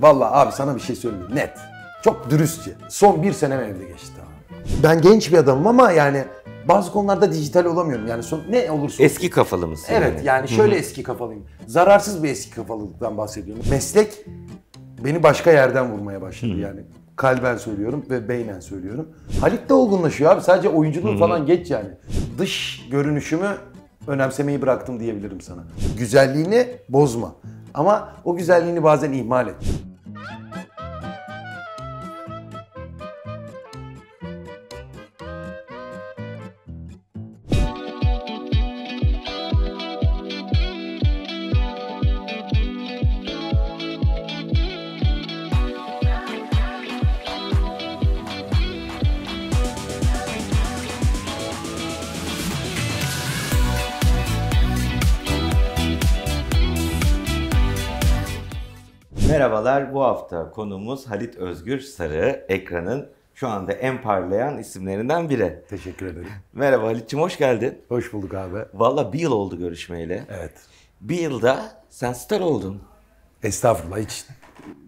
Vallahi abi sana bir şey söyleyeyim. Net. Çok dürüstçe. Son bir senem evde geçti abi. Ben genç bir adamım ama yani bazı konularda dijital olamıyorum. Yani son, ne olursa olsun. Eski kafalı mısın? Evet yani şöyle eski kafalıyım. Zararsız bir eski kafalılıktan bahsediyorum. Meslek beni başka yerden vurmaya başladı yani. Kalben söylüyorum ve beynen söylüyorum. Halit de olgunlaşıyor abi. Sadece oyunculuğu falan geç yani. Dış görünüşümü önemsemeyi bıraktım diyebilirim sana. Güzelliğini bozma. Ama o güzelliğini bazen ihmal et. Merhabalar, bu hafta konumuz Halit Özgür Sarı, ekranın şu anda en parlayan isimlerinden biri. Teşekkür ederim. Merhaba Halit'ciğim, hoş geldin. Hoş bulduk abi. Valla bir yıl oldu görüşmeyle. Evet. Bir yılda sen star oldun. Estağfurullah hiç.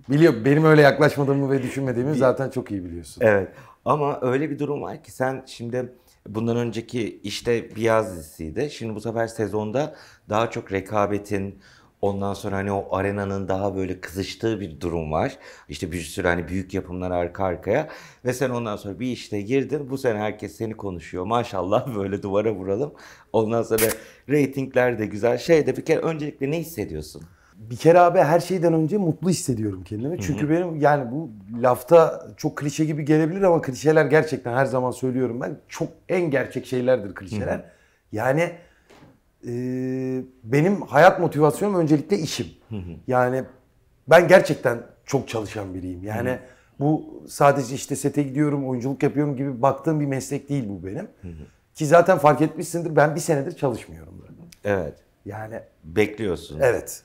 Biliyorum benim öyle yaklaşmadığımı ve düşünmediğimi zaten çok iyi biliyorsun. Evet. Ama öyle bir durum var ki sen şimdi bundan önceki işte bir yaz dizisiydi. Şimdi bu sefer sezonda daha çok rekabetin ondan sonra hani o arenanın daha böyle kızıştığı bir durum var. İşte bir sürü hani büyük yapımlar arka arkaya ve sen ondan sonra bir işte girdin. Bu sene herkes seni konuşuyor. Maşallah böyle duvara vuralım. Ondan sonra reytingler de güzel. Şey de bir kere öncelikle ne hissediyorsun? Bir kere abi her şeyden önce mutlu hissediyorum kendimi. Çünkü benim yani bu lafta çok klişe gibi gelebilir ama klişeler gerçekten her zaman söylüyorum ben. Çok en gerçek şeylerdir klişeler. Yani e, benim hayat motivasyonum öncelikle işim. Yani ben gerçekten çok çalışan biriyim. Yani bu sadece işte sete gidiyorum, oyunculuk yapıyorum gibi baktığım bir meslek değil bu benim. Ki zaten fark etmişsindir ben bir senedir çalışmıyorum. Evet. Yani Bekliyorsun. evet.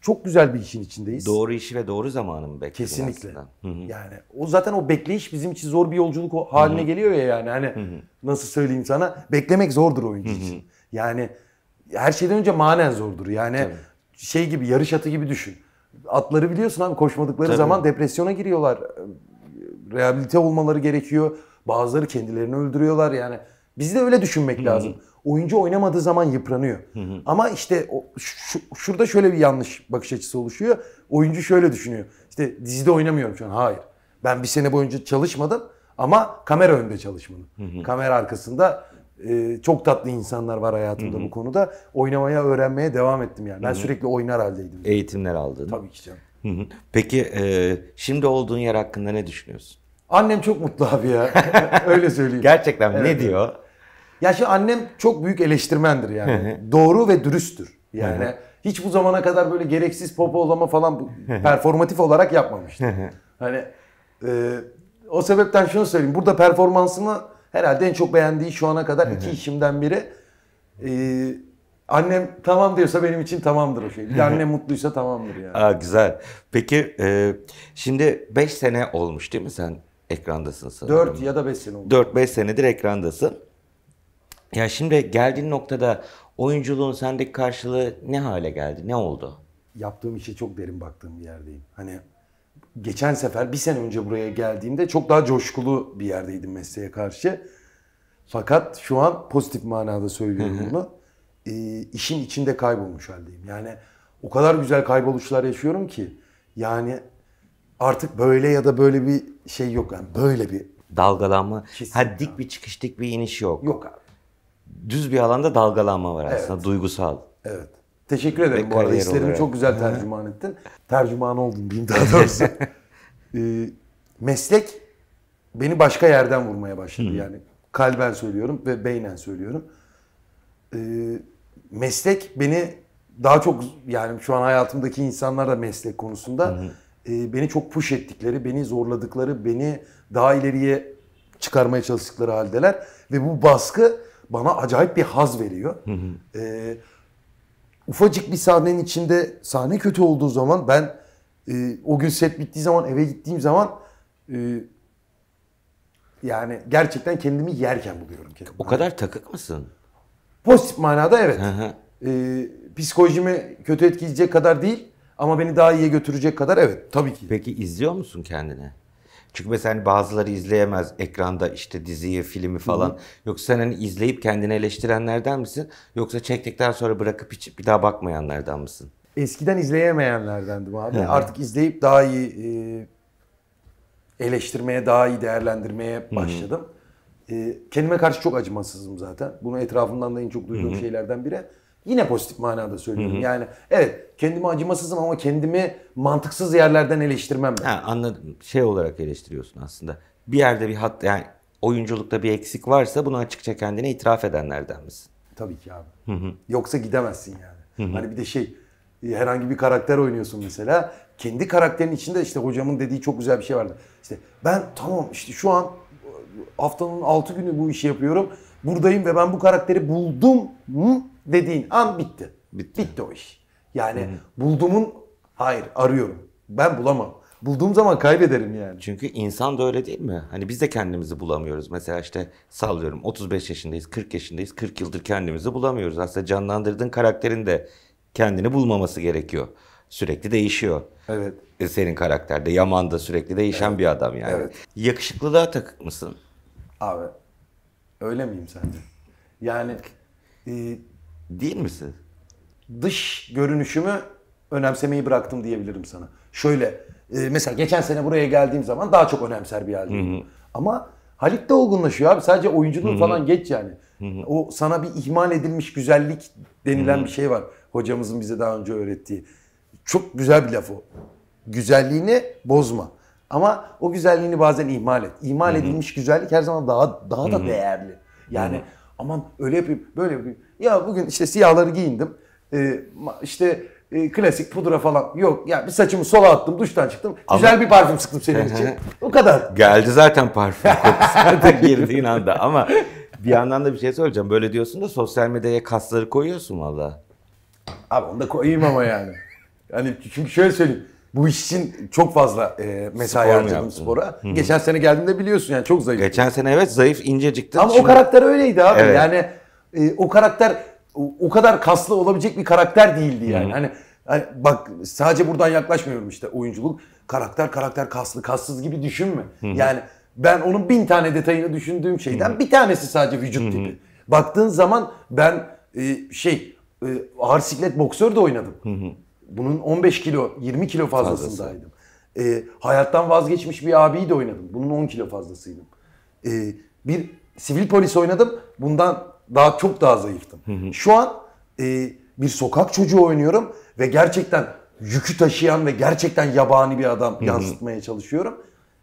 Çok güzel bir işin içindeyiz. Doğru işi ve doğru zamanı mı bekledin Kesinlikle. aslında? Yani o zaten o bekleyiş bizim için zor bir yolculuk haline geliyor ya yani hani nasıl söyleyeyim sana beklemek zordur oyuncu için. Yani her şeyden önce manen zordur. Yani şey gibi yarış atı gibi düşün. Atları biliyorsun abi koşmadıkları Tabii. zaman depresyona giriyorlar. Rehabilite olmaları gerekiyor. Bazıları kendilerini öldürüyorlar yani. Biz de öyle düşünmek lazım. Oyuncu oynamadığı zaman yıpranıyor. Ama işte o, şu- şurada şöyle bir yanlış bakış açısı oluşuyor. Oyuncu şöyle düşünüyor. İşte dizide oynamıyorum şu an. Hayır. Ben bir sene boyunca çalışmadım ama kamera önünde çalışmadım. Kamera arkasında e, çok tatlı insanlar var hayatımda bu konuda. Oynamaya, öğrenmeye devam ettim yani. Ben sürekli oynar haldeydim. Eğitimler aldın. Tabii ki canım. Hı hı. Peki e, şimdi olduğun yer hakkında ne düşünüyorsun? Annem çok mutlu abi ya. Öyle söyleyeyim. Gerçekten? Evet, ne diyor? Ya şimdi annem çok büyük eleştirmendir yani. Doğru ve dürüsttür. Yani hiç bu zamana kadar böyle gereksiz popolama falan performatif olarak yapmamıştır. hani e, o sebepten şunu söyleyeyim. Burada performansımı herhalde en çok beğendiği şu ana kadar iki işimden biri. E, annem tamam diyorsa benim için tamamdır o şey. Bir de annem mutluysa tamamdır yani. Aa, güzel. Peki e, şimdi 5 sene olmuş değil mi sen ekrandasın sanırım? 4 ya da 5 sene oldu. 4-5 senedir ekrandasın. Ya şimdi geldiğin noktada oyunculuğun sendeki karşılığı ne hale geldi? Ne oldu? yaptığım işe çok derin baktığım bir yerdeyim. Hani geçen sefer bir sene önce buraya geldiğimde çok daha coşkulu bir yerdeydim mesleğe karşı. Fakat şu an pozitif manada söylüyorum bunu. Ee, işin içinde kaybolmuş haldeyim. Yani o kadar güzel kayboluşlar yaşıyorum ki yani artık böyle ya da böyle bir şey yok. Yani böyle bir Dalgalanma. Kesinlikle. Ha dik bir çıkış, dik bir iniş yok. yok abi. Düz bir alanda dalgalanma var aslında, Evet. duygusal. Evet. Teşekkür ederim Ve bu arada. Hislerimi çok güzel tercüman ettin. Tercüman oldum diyeyim daha doğrusu. Ee, meslek beni başka yerden vurmaya başladı. Yani kalben söylüyorum ve beynen söylüyorum. Ee, meslek beni daha çok yani şu an hayatımdaki insanlar da meslek konusunda e, beni çok push ettikleri, beni zorladıkları, beni daha ileriye çıkarmaya çalıştıkları haldeler ve bu baskı bana acayip bir haz veriyor. Ee, ufacık bir sahnenin içinde sahne kötü olduğu zaman ben e, o gün set bittiği zaman eve gittiğim zaman e, yani gerçekten kendimi yerken buluyorum kendimi. O kadar takık mısın? Pozitif manada evet. E, psikolojimi kötü etkileyecek kadar değil Ama beni daha iyiye götürecek kadar evet tabii ki. Peki izliyor musun kendini? Çünkü mesela hani bazıları izleyemez ekranda işte diziyi, filmi falan. Yoksa sen hani izleyip kendini eleştirenlerden misin? Yoksa çektikten sonra bırakıp hiç bir daha bakmayanlardan mısın? Eskiden izleyemeyenlerdendim abi. Artık izleyip daha iyi e, eleştirmeye, daha iyi değerlendirmeye başladım. E, kendime karşı çok acımasızım zaten. Bunu etrafımdan da en çok duyduğum şeylerden biri. Yine pozitif manada söylüyorum. Yani evet kendime acımasızım ama kendimi mantıksız yerlerden eleştirmem ben. Ha, anladım. Şey olarak eleştiriyorsun aslında. Bir yerde bir hat yani oyunculukta bir eksik varsa bunu açıkça kendine itiraf edenlerden misin? Tabii ki abi. Yoksa gidemezsin yani. Hani bir de şey e, herhangi bir karakter oynuyorsun mesela. Kendi karakterin içinde işte hocamın dediği çok güzel bir şey vardı. İşte ben tamam işte şu an haftanın 6 günü bu işi yapıyorum. Buradayım ve ben bu karakteri buldum mu dediğin an bitti. Bitti. Bitti o iş. Yani bulduğumun hayır arıyorum. Ben bulamam. Bulduğum zaman kaybederim yani. Çünkü insan da öyle değil mi? Hani biz de kendimizi bulamıyoruz. Mesela işte sallıyorum 35 yaşındayız, 40 yaşındayız. 40 yıldır kendimizi bulamıyoruz. Aslında canlandırdığın karakterin de kendini bulmaması gerekiyor. Sürekli değişiyor. Evet. E, Senin karakterde Yaman da sürekli değişen bir adam yani. Evet. Yakışıklılığa takık mısın? Abi öyle miyim sence? Yani e, Değil misin? dış görünüşümü önemsemeyi bıraktım diyebilirim sana. Şöyle e, mesela geçen sene buraya geldiğim zaman daha çok önemser bir haldeydim. Ama Halit de olgunlaşıyor abi. Sadece oyunculuğu falan geç yani. O sana bir ihmal edilmiş güzellik denilen bir şey var. Hocamızın bize daha önce öğrettiği. Çok güzel bir laf o. Güzelliğini bozma. Ama o güzelliğini bazen ihmal et. İhmal edilmiş güzellik her zaman daha daha da değerli. Yani aman öyle yapayım, böyle yapayım. Ya bugün işte siyahları giyindim. Ee, işte e, klasik pudra falan. Yok ya bir saçımı sola attım, duştan çıktım. Güzel bir parfüm sıktım senin için. O kadar. Geldi zaten parfüm kokusu girdiğin anda ama bir yandan da bir şey söyleyeceğim. Böyle diyorsun da sosyal medyaya kasları koyuyorsun valla. Abi onu da koyayım ama yani. Yani çünkü şöyle söyleyeyim. Bu iş için çok fazla e, mesai Spor harcadım yaptın? spora. Geçen sene geldiğinde biliyorsun yani çok zayıf. Geçen sene evet zayıf inceciktin. Ama o Şimdi- karakter öyleydi abi. Evet. Yani e, o karakter o, o kadar kaslı olabilecek bir karakter değildi yani. Hani, hani bak sadece buradan yaklaşmıyorum işte oyunculuk. Karakter karakter kaslı kassız gibi düşünme. Yani ben onun bin tane detayını düşündüğüm şeyden bir tanesi sadece vücut tipi. Baktığın zaman ben e, şey e, ağır siklet boksör de oynadım. Bunun 15 kilo 20 kilo fazlasındaydım. E, hayattan vazgeçmiş bir abiyi de oynadım. Bunun 10 kilo fazlasıydım. E, bir sivil polis oynadım. Bundan daha çok daha zayıftım. Şu an e, bir sokak çocuğu oynuyorum ve gerçekten yükü taşıyan ve gerçekten yabani bir adam yansıtmaya çalışıyorum.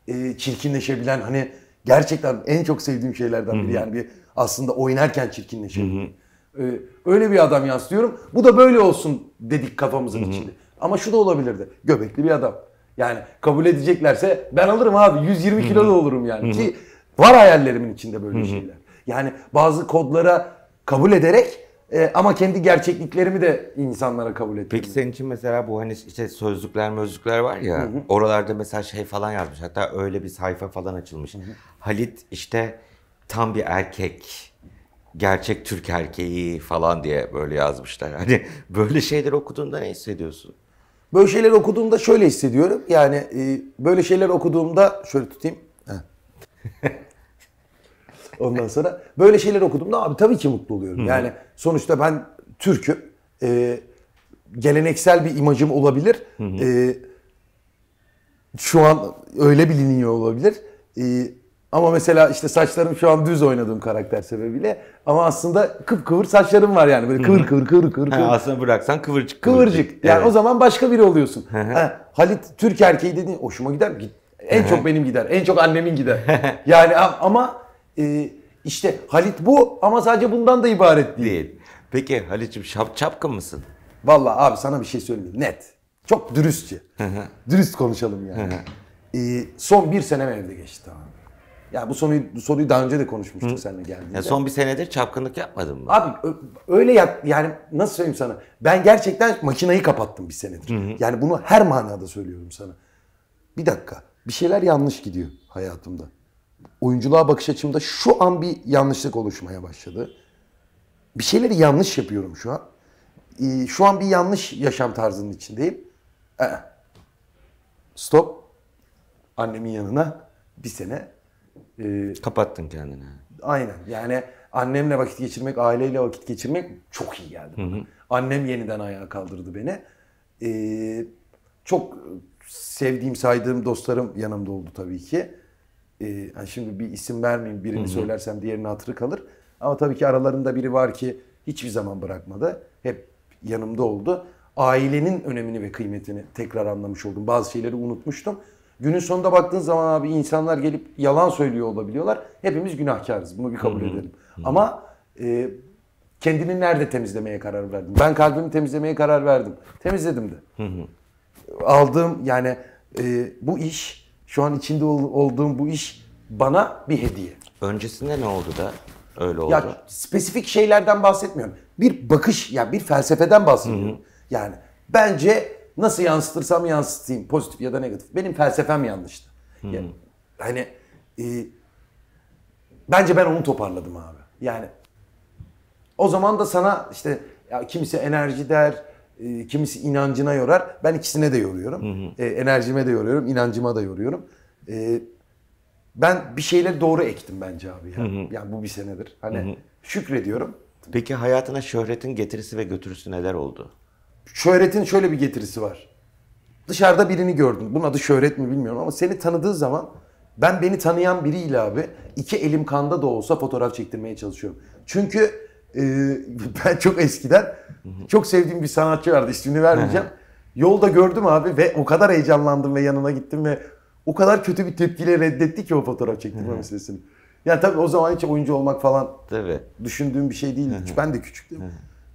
E, çirkinleşebilen hani gerçekten en çok sevdiğim şeylerden biri yani bir aslında oynarken çirkinleşebilmek. E, öyle bir adam yansıtıyorum. Bu da böyle olsun dedik kafamızın içinde. Ama şu da olabilirdi. Göbekli bir adam. Yani kabul edeceklerse ben alırım abi 120 kilo da olurum yani. Ki var hayallerimin içinde böyle şeyler. Yani bazı kodlara kabul ederek e, ama kendi gerçekliklerimi de insanlara kabul ettim. Peki senin için mesela bu hani işte sözlükler mözlükler var ya oralarda mesela şey falan yazmış hatta öyle bir sayfa falan açılmış. Halit işte tam bir erkek gerçek Türk erkeği falan diye böyle yazmışlar. Hani böyle şeyler okuduğunda ne hissediyorsun? Böyle şeyler okuduğumda şöyle hissediyorum. Yani e, böyle şeyler okuduğumda şöyle tutayım. Ondan sonra böyle şeyler okuduğumda abi tabii ki mutlu oluyorum. Yani sonuçta ben Türk'üm. E, geleneksel bir imajım olabilir. E, şu an öyle biliniyor olabilir. E, ama mesela işte saçlarım şu an düz oynadığım karakter sebebiyle ama aslında kıpkıvır saçlarım var yani böyle kıvır kıvır kıvır kıvır. Ha, kıvır. aslında bıraksan kıvırcık Kıvırcık. Yani Evet. o zaman başka biri oluyorsun. ha, Halit Türk erkeği dediğin hoşuma gider. En çok benim gider. En çok annemin gider. yani am- ama e, işte Halit bu ama sadece bundan da ibaret değil. değil. Peki Halit'ciğim şap, çapkın mısın? Vallahi abi sana bir şey söyleyeyim. Net. Çok dürüstçe. Dürüst konuşalım yani. E, son bir senem evde geçti abi. Ya bu soruyu, bu soruyu daha önce de konuşmuştuk seninle geldiğinde. Ya son bir senedir çapkınlık yapmadın mı? Abi öyle yap yani nasıl söyleyeyim sana? Ben gerçekten makinayı kapattım bir senedir. Yani bunu her manada söylüyorum sana. Bir dakika. Bir şeyler yanlış gidiyor hayatımda. Oyunculuğa bakış açımda şu an bir yanlışlık oluşmaya başladı. Bir şeyleri yanlış yapıyorum şu an. Ee, şu an bir yanlış yaşam tarzının içindeyim. Ee, stop. Annemin yanına bir sene. Ee, Kapattın kendini. aynen. Yani annemle vakit geçirmek, aileyle vakit geçirmek çok iyi geldi bana. Annem yeniden ayağa kaldırdı beni. Ee, çok sevdiğim, saydığım dostlarım yanımda oldu tabii ki. Ee, yani şimdi bir isim vermeyeyim, birini söylersem diğerinin hatırı kalır. Ama tabii ki aralarında biri var ki hiçbir zaman bırakmadı. Hep yanımda oldu. Ailenin önemini ve kıymetini tekrar anlamış oldum. Bazı şeyleri unutmuştum. Günün sonunda baktığın zaman abi insanlar gelip yalan söylüyor olabiliyorlar. Hepimiz günahkarız. Bunu bir kabul edelim. Ama e, kendini nerede temizlemeye karar verdim? Ben kalbimi temizlemeye karar verdim. Temizledim de. Aldığım yani e, bu iş şu an içinde ol- olduğum bu iş bana bir hediye. Öncesinde ne oldu da öyle oldu? Ya spesifik şeylerden bahsetmiyorum. Bir bakış ya bir felsefeden bahsediyorum. Yani bence nasıl yansıtırsam yansıtayım pozitif ya da negatif. Benim felsefem yanlıştı. Yani, hani e, bence ben onu toparladım abi. Yani o zaman da sana işte ya kimisi enerji der, e, kimisi inancına yorar. Ben ikisine de yoruyorum. E, enerjime de yoruyorum, inancıma da yoruyorum. E, ben bir şeyleri doğru ektim bence abi ya. Yani bu bir senedir. Hani şükrediyorum. Peki hayatına şöhretin getirisi ve götürüsü neler oldu? Şöhretin şöyle bir getirisi var. Dışarıda birini gördün. Bunun adı şöhret mi bilmiyorum ama seni tanıdığı zaman ben beni tanıyan biriyle abi iki elim kanda da olsa fotoğraf çektirmeye çalışıyorum. Çünkü e, ben çok eskiden çok sevdiğim bir sanatçı vardı ismini vermeyeceğim. Yolda gördüm abi ve o kadar heyecanlandım ve yanına gittim ve o kadar kötü bir tepkiyle reddetti ki o fotoğraf çektirme meselesini. Yani tabii o zaman hiç oyuncu olmak falan Tabii. düşündüğüm bir şey değildi. Ben de küçüktüm.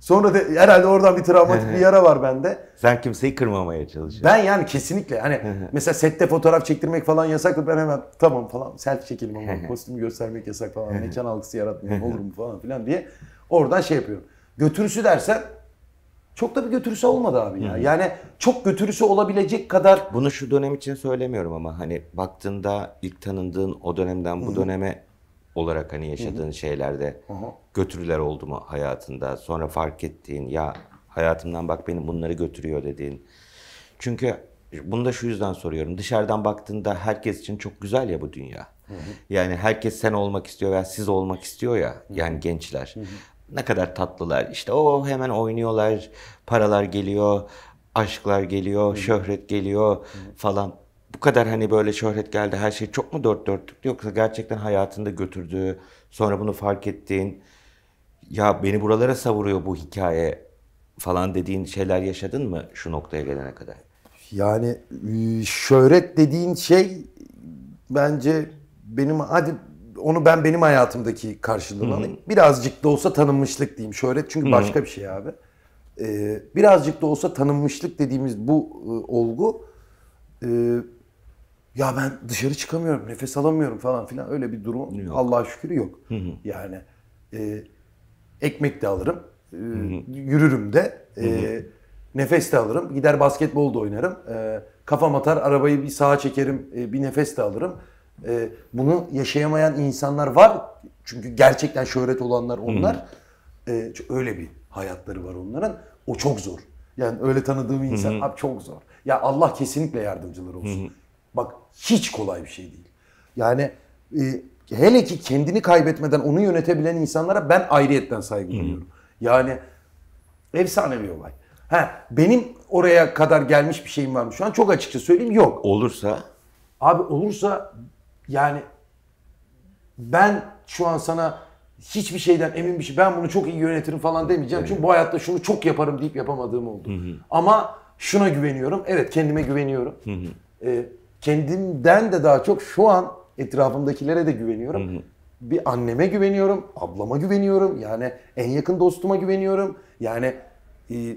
Sonra da herhalde oradan bir travmatik bir yara var bende. Sen kimseyi kırmamaya çalışıyorsun. Ben yani kesinlikle hani mesela sette fotoğraf çektirmek falan yasak ben hemen tamam falan selfie çekelim ama kostümü göstermek yasak falan mekan algısı yaratmayalım olur mu falan filan diye oradan şey yapıyorum. Götürüsü dersen çok da bir götürüsü olmadı abi ya. Yani çok götürüsü olabilecek kadar Bunu şu dönem için söylemiyorum ama hani baktığında ilk tanındığın o dönemden bu döneme olarak hani yaşadığın şeylerde götürüler oldu mu hayatında? Sonra fark ettiğin ya hayatımdan bak benim bunları götürüyor dediğin. Çünkü bunu da şu yüzden soruyorum. Dışarıdan baktığında herkes için çok güzel ya bu dünya. Yani herkes sen olmak istiyor veya siz olmak istiyor ya. Yani gençler. Ne kadar tatlılar. İşte o hemen oynuyorlar. Paralar geliyor. Aşklar geliyor. Şöhret geliyor falan. Bu kadar hani böyle şöhret geldi her şey çok mu dört dörtlük yoksa gerçekten hayatında götürdüğü sonra bunu fark ettiğin ya beni buralara savuruyor bu hikaye falan dediğin şeyler yaşadın mı şu noktaya gelene kadar? Yani e, şöhret dediğin şey bence benim hadi onu ben benim hayatımdaki karşılığını alayım. Birazcık da olsa tanınmışlık diyeyim. Şöhret çünkü başka bir şey abi. Ee, birazcık da olsa tanınmışlık dediğimiz bu e, olgu e, ya ben dışarı çıkamıyorum, nefes alamıyorum falan filan öyle bir durum Yok. Allah'a şükür yok. Yani e, ekmek de alırım, e, yürürüm de, e, nefes de alırım, gider basketbol da oynarım, e, kafam atar, arabayı bir sağa çekerim, e, bir nefes de alırım. E, bunu yaşayamayan insanlar var çünkü gerçekten şöhret olanlar onlar. E, ç- öyle bir hayatları var onların. O çok zor. Yani öyle tanıdığım insan abi çok zor. Ya Allah kesinlikle yardımcıları olsun. Bak hiç kolay bir şey değil. Yani e, hele ki kendini kaybetmeden onu yönetebilen insanlara ben ayrıyetten saygı duyuyorum. Yani efsane bir olay. Ha, benim oraya kadar gelmiş bir şeyim var mı? Şu an çok açıkça söyleyeyim yok. Olursa Abi olursa yani ben şu an sana hiçbir şeyden emin bir şey ben bunu çok iyi yönetirim falan demeyeceğim. Çünkü bu hayatta şunu çok yaparım deyip yapamadığım oldu. Ama şuna güveniyorum. Evet kendime güveniyorum. Ee, kendimden de daha çok şu an etrafımdakilere de güveniyorum. Bir anneme güveniyorum, ablama güveniyorum. Yani en yakın dostuma güveniyorum. Yani e,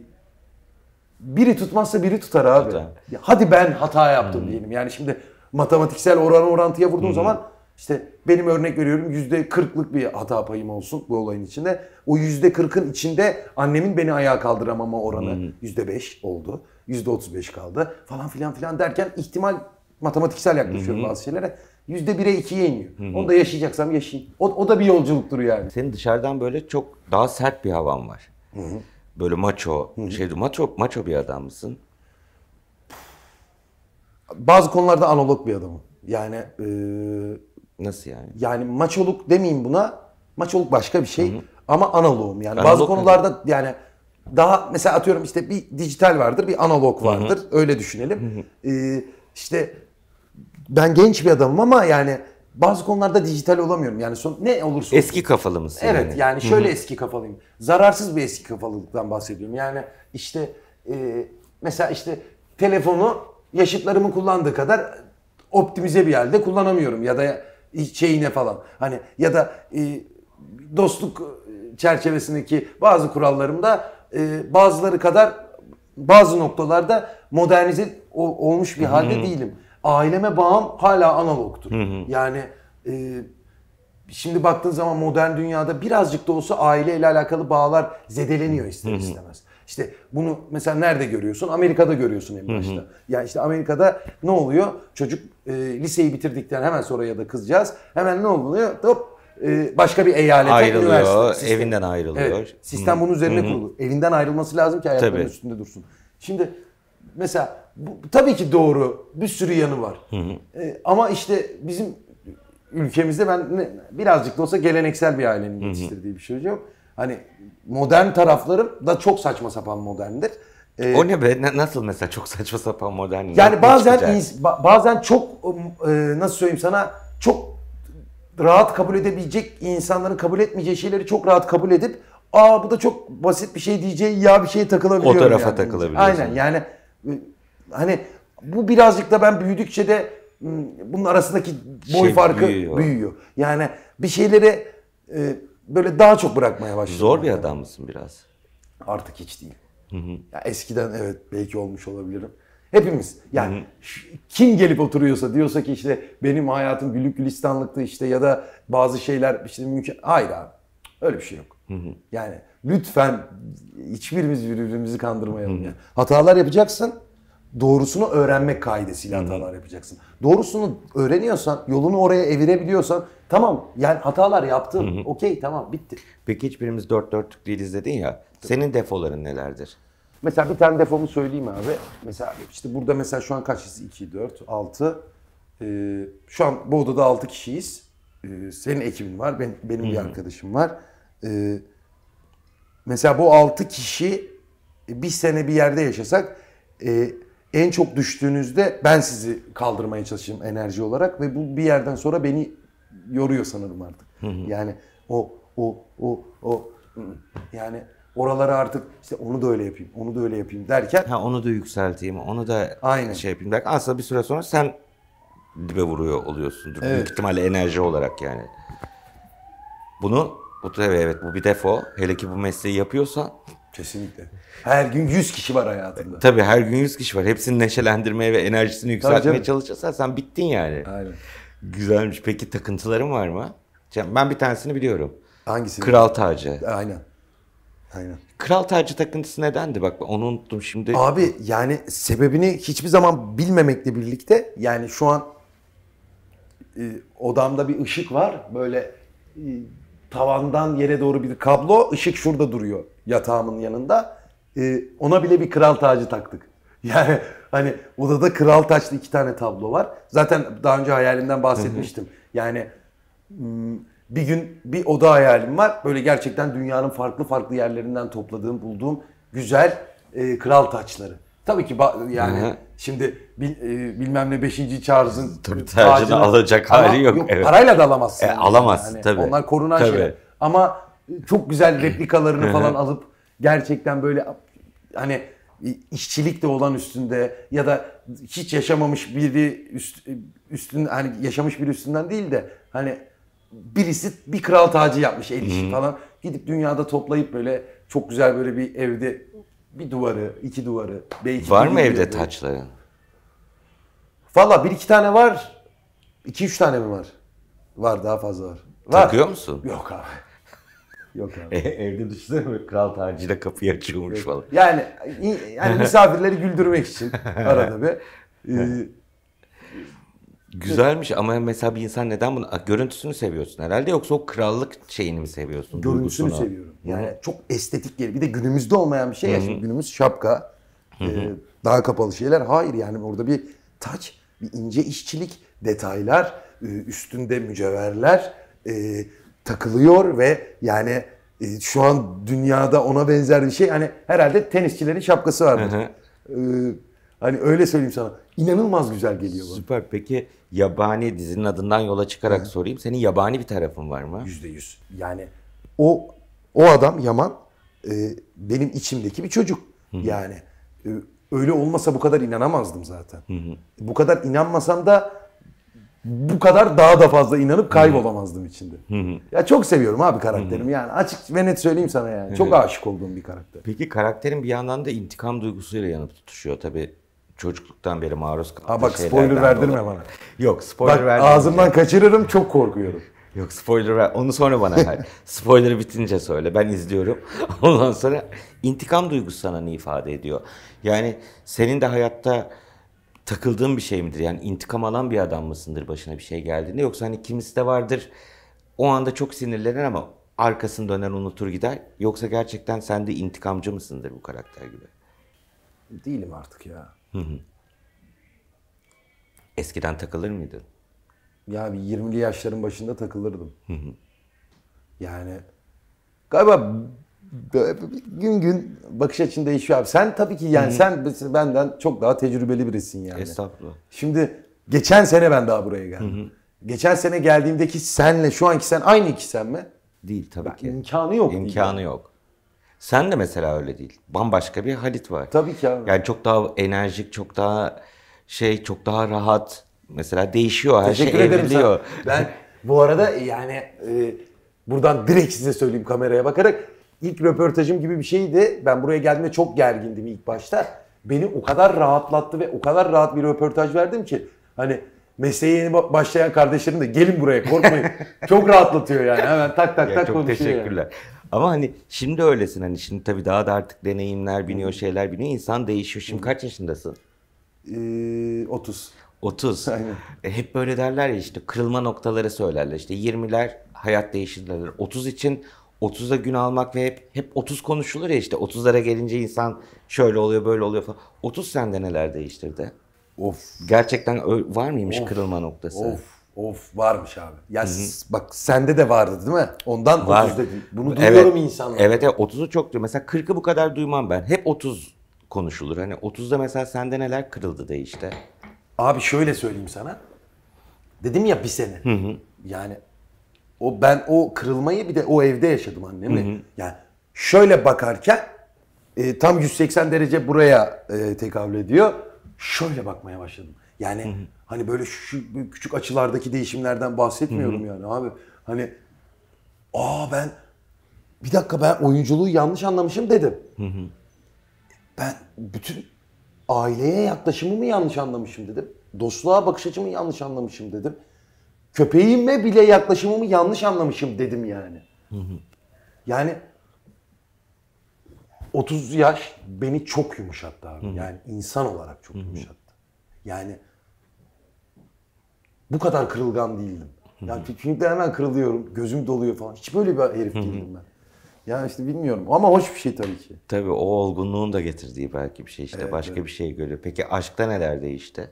biri tutmazsa biri tutar abi. Tutar. Hadi ben hata yaptım diyelim. Yani şimdi matematiksel oran orantıya vurduğun zaman işte benim örnek veriyorum yüzde kırklık bir hata payım olsun bu olayın içinde. O yüzde kırkın içinde annemin beni ayağa kaldıramama oranı yüzde beş oldu. Yüzde otuz beş kaldı falan filan filan derken ihtimal matematiksel yaklaşıyorum bazı şeylere. Yüzde bire ikiye iniyor. Onu da yaşayacaksam yaşayayım. O, o da bir yolculuktur yani. senin dışarıdan böyle çok daha sert bir havan var. Böyle maço, şey maço maço bir adam mısın? Bazı konularda analog bir adamım. Yani e, Nasıl yani? yani maçoluk demeyeyim buna. Maçoluk başka bir şey ama analogum. Yani Analog bazı konularda yani daha mesela atıyorum işte bir dijital vardır, bir analog vardır. Öyle düşünelim. Ee, işte ben genç bir adamım ama yani bazı konularda dijital olamıyorum. Yani son, ne olursa. Eski kafalı mısın Evet yani? yani şöyle eski kafalıyım. Zararsız bir eski kafalılıktan bahsediyorum. Yani işte e, mesela işte telefonu yaşıtlarımın kullandığı kadar optimize bir halde kullanamıyorum ya da şeyine falan. Hani ya da e, dostluk çerçevesindeki bazı kurallarımda e, bazıları kadar bazı noktalarda modernize o- olmuş bir halde değilim. Aileme bağım hala analogtur. Yani e, Şimdi baktığın zaman modern dünyada birazcık da olsa aileyle alakalı bağlar zedeleniyor ister istemez. İşte bunu mesela nerede görüyorsun? Amerika'da görüyorsun en başta. Yani işte Amerika'da ne oluyor? Çocuk e, liseyi bitirdikten hemen sonra ya da kızcağız hemen ne oluyor? Hop e, başka bir eyalete Ayrılıyor, üniversite evinden ayrılıyor. Evet, sistem bunun üzerine kurulu. Evinden ayrılması lazım ki ayaklarının Tabii. üstünde dursun. Şimdi mesela bu, tabii ki doğru bir sürü yanı var. Ee, ama işte bizim ülkemizde ben ne- birazcık da olsa geleneksel bir ailenin yetiştirdiği bir şey yok. Hani modern taraflarım da çok saçma sapan moderndir. Ee, O ne be? Na- Nasıl mesela çok saçma sapan modern? yani bazen ins- ba- bazen çok e, nasıl söyleyeyim sana çok rahat kabul edebilecek insanların kabul etmeyeceği şeyleri çok rahat kabul edip aa bu da çok basit bir şey diyeceği ya bir şeye takılabiliyorum. O tarafa yani. takılabiliyorsun. Aynen yani e, hani bu birazcık da ben büyüdükçe de m, bunun arasındaki boy Şey farkı büyüyor. büyüyor. Yani bir şeyleri e, böyle daha çok bırakmaya başladım. Zor bir adam mısın biraz? Artık hiç değil. Ya eskiden evet belki olmuş olabilirim. Hepimiz yani ş- kim gelip oturuyorsa diyorsa ki işte benim hayatım güllük gülistanlıktı işte ya da bazı şeyler işte mümkün. Hayır abi öyle bir şey yok. Yani lütfen hiçbirimiz birbirimizi kandırmayalım yani. Hatalar yapacaksın. Doğrusunu öğrenmek kaidesiyle hatalar yapacaksın. Doğrusunu öğreniyorsan, yolunu oraya evirebiliyorsan tamam yani hatalar yaptın. Okey tamam bitti. Peki hiçbirimiz dört dörtlük değiliz dedin ya. Senin defoların nelerdir? Mesela bir tane defomu söyleyeyim abi. Mesela işte burada mesela şu an kaçız? 2, 4, 6. Ee, şu an bu odada 6 kişiyiz. Ee, senin ekibin var, ben, benim bir arkadaşım var. Ee, mesela bu 6 kişi bir sene bir yerde yaşasak e, en çok düştüğünüzde ben sizi kaldırmaya çalışırım enerji olarak ve bu bir yerden sonra beni yoruyor sanırım artık. Yani o o o o yani oralara artık işte onu da öyle yapayım, onu da öyle yapayım derken Ha onu da yükselteyim, onu da Aynen. şey yapayım. Belki aslında bir süre sonra sen dibe vuruyor oluyorsundur. Evet. Büyük ihtimalle enerji olarak yani. Bunu bu tabii evet bu bir defo. Hele ki bu mesleği yapıyorsan kesinlikle her gün 100 kişi var hayatında. tabii her gün 100 kişi var. Hepsini neşelendirmeye ve enerjisini yükseltmeye çalışırsan sen bittin yani. Aynen. Güzelmiş. Peki takıntıların var mı? Ben bir tanesini biliyorum. Hangisi? Kral tacı. Aynen. Aynen. Kral tacı takıntısı nedendi? Bak onu unuttum şimdi. Abi yani sebebini hiçbir zaman bilmemekle birlikte yani şu an e, odamda bir ışık var. Böyle e, tavandan yere doğru bir kablo. ışık şurada duruyor yatağımın yanında. E, ona bile bir kral tacı taktık. Yani hani odada kral taçlı iki tane tablo var. Zaten daha önce hayalimden bahsetmiştim. Yani bir gün bir oda hayalim var. Böyle gerçekten dünyanın farklı farklı yerlerinden topladığım, bulduğum güzel e, kral taçları. Tabii ki yani. Şimdi bil- e, bilmem ne 5. Charles'ın Tabii tacını alacak hali yok, evet. Parayla da alamazsın. E, alamazsın, Yani tabii. Onlar korunan Tabii. şeyler. Ama çok güzel replikalarını falan alıp gerçekten böyle hani işçilik de olan üstünde ya da hiç yaşamamış biri üst, üstün hani yaşamış biri üstünden değil de hani birisi bir kral tacı yapmış el işi falan gidip dünyada toplayıp böyle çok güzel böyle bir evde bir duvarı, iki duvarı, belki Var mı evde taçların? Valla bir iki tane var. İki üç tane mi var? Var daha fazla var. Var. Takıyor musun? Yok abi. Yok abi. E, evde düşünsene böyle kral tacıyla kapıyı açıyormuş falan. Yani yani misafirleri güldürmek için arada bir. Ee, Güzelmiş ama mesela bir insan neden bunu görüntüsünü seviyorsun herhalde yoksa o krallık şeyini mi seviyorsun? görüntüsünü duygusunu? seviyorum. Yani çok estetik geliyor. Bir de günümüzde olmayan bir şey ya. Şimdi günümüz şapka, e, daha kapalı şeyler. Hayır yani orada bir taç bir ince işçilik, detaylar, e, üstünde mücevherler e, takılıyor ve yani e, şu an dünyada ona benzer bir şey hani herhalde tenisçilerin şapkası vardır. Hı hı. E, hani öyle söyleyeyim sana. İnanılmaz güzel geliyor bu. Süper. Peki yabani dizinin adından yola çıkarak sorayım. Senin yabani bir tarafın var mı? Yüzde yüz. Yani o o adam Yaman e, benim içimdeki bir çocuk. Yani e, öyle olmasa bu kadar inanamazdım zaten. Bu kadar inanmasam da bu kadar daha da fazla inanıp kaybolamazdım içinde. Ya çok seviyorum abi karakterimi yani açık ve net söyleyeyim sana yani. Çok aşık olduğum bir karakter. Peki karakterin bir yandan da intikam duygusuyla yanıp tutuşuyor tabii. Çocukluktan beri maruz kaldığı Aa bak spoiler verdirme dolayı. bana. Yok spoiler Bak verme. ağzımdan kaçırırım çok korkuyorum. Yok spoiler ver. Onu sonra bana ver. spoiler bitince söyle. Ben izliyorum. Ondan sonra intikam duygusu sana ne ifade ediyor? Yani senin de hayatta takıldığın bir şey midir? Yani intikam alan bir adam mısındır başına bir şey geldiğinde? Yoksa hani kimisi de vardır o anda çok sinirlenir ama arkasını döner unutur gider. Yoksa gerçekten sen de intikamcı mısındır bu karakter gibi? Değilim artık ya. Eskiden takılır mıydın? Ya bir 20'li yaşların başında takılırdım. Yani galiba gün gün bakış açın değişiyor abi. Sen tabii ki yani sen benden çok daha tecrübeli birisin yani. Estağfurullah. Şimdi geçen sene ben daha buraya geldim. Geçen sene geldiğimdeki senle şu anki sen aynı iki sen mi? Değil tabii ki. İmkanı yok. İmkanı yok. Sen de mesela öyle değil. Bambaşka bir Halit var. Tabii ki abi. Yani çok daha enerjik, çok daha şey, çok daha rahat. Mesela değişiyor, her Teşekkür şey ederim evriliyor. sana. Ben bu arada yani e, buradan direkt size söyleyeyim kameraya bakarak ilk röportajım gibi bir şeydi. Ben buraya geldiğimde çok gergindim ilk başta. Beni o kadar rahatlattı ve o kadar rahat bir röportaj verdim ki hani mesleğe yeni ba- başlayan kardeşlerim de gelin buraya korkmayın. çok rahatlatıyor yani. Hemen tak tak Ya tak çok konuşuyor. yani. teşekkürler. Ama hani şimdi öylesin hani şimdi tabii daha da artık deneyimler biniyor, şeyler biniyor. İnsan değişiyor. Şimdi kaç yaşındasın? Ee, 30. 30. Aynen. E, hep böyle derler ya işte kırılma noktaları söylerler. İşte 20'ler hayat değişir derler. 30 için 30'da gün almak ve hep hep 30 konuşulur ya işte 30'lara gelince insan şöyle oluyor böyle oluyor falan. 30 sende neler değiştirdi? Of. Gerçekten var mıymış kırılma noktası? Of of varmış abi. Ya s- bak sende de vardı değil mi? Ondan Var. 30 dedin. Bunu duyuyorum insanlar. Evet evet 30'u çok diyor. Mesela 40'ı bu kadar duymam ben. Hep 30 konuşulur. Hani 30'da mesela sende neler kırıldı değişti? Abi şöyle söyleyeyim sana. Dedim ya bir sene. Yani o ben o kırılmayı bir de o evde yaşadım annemle. Yani şöyle bakarken e, tam 180 derece buraya e, tekabül ediyor. Şöyle bakmaya başladım. Yani hani böyle şu küçük açılardaki değişimlerden bahsetmiyorum yani abi. Hani aa ben bir dakika ben oyunculuğu yanlış anlamışım dedim. Ben bütün aileye yaklaşımımı yanlış anlamışım dedim. Dostluğa bakış açımı yanlış anlamışım dedim. Köpeğime bile yaklaşımımı yanlış anlamışım dedim yani. Yani 30 yaş beni çok yumuşattı abi. Yani insan olarak çok yumuşattı. Yani bu kadar kırılgan değildim. Yani filmde hemen kırılıyorum, gözüm doluyor falan. Hiç böyle bir herif değildim ben. Yani işte bilmiyorum ama hoş bir şey tabii ki. Tabii o olgunluğun da getirdiği belki bir şey işte. Başka bir şey görüyor. Peki aşkta neler değişti?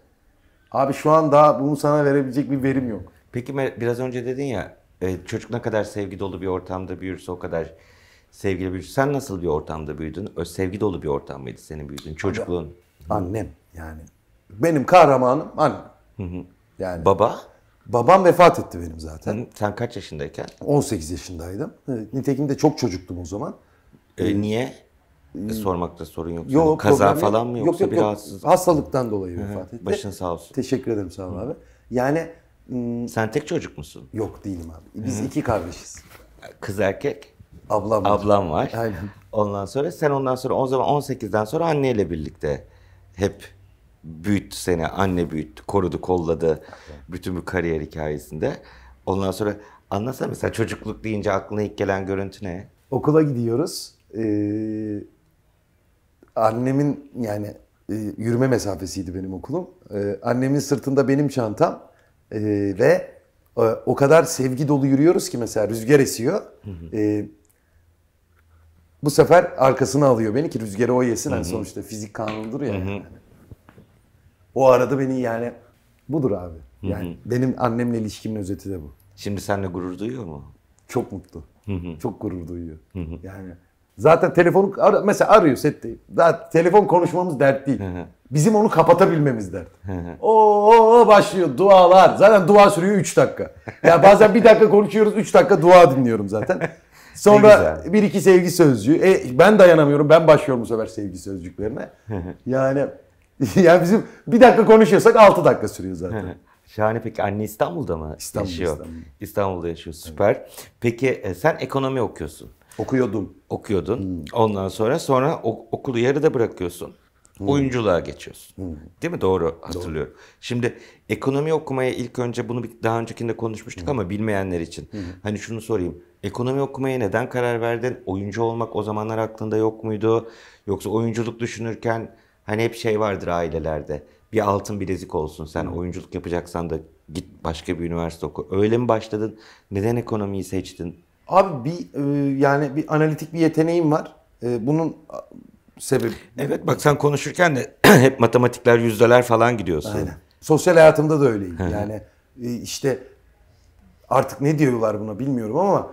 Abi şu an daha bunu sana verebilecek bir verim yok. Peki biraz önce dedin ya e, çocuk ne kadar sevgi dolu bir ortamda büyürse o kadar sevgili büyür. Sen nasıl bir ortamda büyüdün? Ö, sevgi dolu bir ortam mıydı senin büyüdüğün çocukluğun? Annem yani. Benim kahramanım annem. Yani Baba? babam vefat etti benim zaten. Sen, sen kaç yaşındayken? 18 yaşındaydım. Evet, Nitekim de çok çocuktum o zaman. E, niye? E, sormakta sorun yok. Ee, Yok, Kaza falan mı Yok, yoksa yok, bir yok. rahatsızlık? Hastalıktan dolayı vefat etti. Başın sağ olsun. Teşekkür ederim sağ ol abi. Yani Sen tek çocuk musun? yok değilim abi. Biz iki kardeşiz. Kız erkek? Ablam var. Ablam var. Aynen. Ondan sonra sen ondan sonra o zaman 18'den sonra anneyle birlikte hep büyüttü seni. Anne büyüttü, korudu, kolladı. Bütün bu kariyer hikayesinde. Ondan sonra anlasana mesela çocukluk deyince aklına ilk gelen görüntü ne? Okula gidiyoruz. Ee, annemin yani e, yürüme mesafesiydi benim okulum. Ee, annemin sırtında benim çantam Ee, ve e, o kadar sevgi dolu yürüyoruz ki mesela rüzgar esiyor. Ee, bu sefer arkasına alıyor beni ki rüzgarı o yesin. Hani sonuçta fizik kanunudur ya. yani. O arada beni yani Budur abi. Yani benim annemle ilişkimin özeti de bu. Şimdi seninle gurur duyuyor mu? Çok mutlu. Çok gurur duyuyor. Yani zaten telefonu ar- mesela arıyor setteyim. Zaten telefon konuşmamız dert değil. Bizim onu kapatabilmemiz dert. Oo başlıyor dualar. Zaten dua sürüyor 3 dakika. Ya bazen bir dakika konuşuyoruz 3 dakika dua dinliyorum zaten. Sonra bir iki sevgi sözcüğü. E, ben dayanamıyorum. Ben başlıyorum bu sefer sevgi sözcüklerine. Yani yani bizim bir dakika konuşuyorsak 6 dakika sürüyor zaten. Şahane peki anne İstanbul'da mı İstanbul, yaşıyor? İstanbul. İstanbul'da yaşıyor süper. Peki e, sen ekonomi okuyorsun. Okuyordum. Okuyordun. Ondan sonra sonra okulu yarıda bırakıyorsun. Oyunculuğa geçiyorsun. Değil mi? Doğru hatırlıyorum. Şimdi ekonomi okumaya ilk önce bunu daha öncekinde konuşmuştuk ama bilmeyenler için. Hani şunu sorayım. Ekonomi okumaya neden karar verdin? Oyuncu olmak o zamanlar aklında yok muydu? Yoksa oyunculuk düşünürken hani hep şey vardır ailelerde. Bir altın bilezik olsun. Sen oyunculuk yapacaksan da git başka bir üniversite oku. Öyle mi başladın? Neden ekonomiyi seçtin? Abi bir e, yani bir analitik bir yeteneğim var. E, bunun sebebi Evet bak sen konuşurken de hep matematikler, yüzdeler falan gidiyorsun. Aynen. Sosyal hayatımda da öyleyim. yani e, işte artık ne diyorlar buna bilmiyorum ama